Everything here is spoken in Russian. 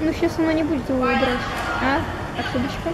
Ну сейчас она не будет его убирать. А? Ошибочка.